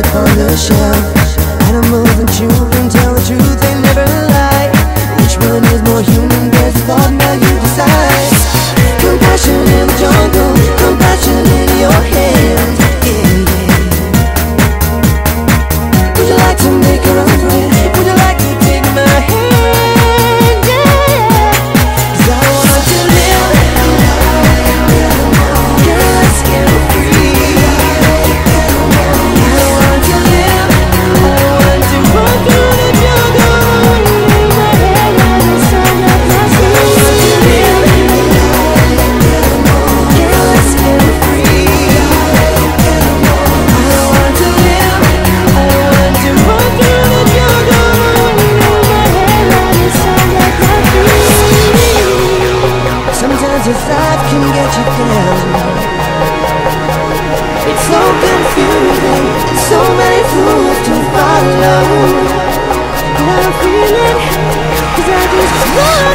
upon the shelf And I'm moving to Cause this life can get you down. It's so confusing. So many rules to follow. But I'm feeling Cause I just love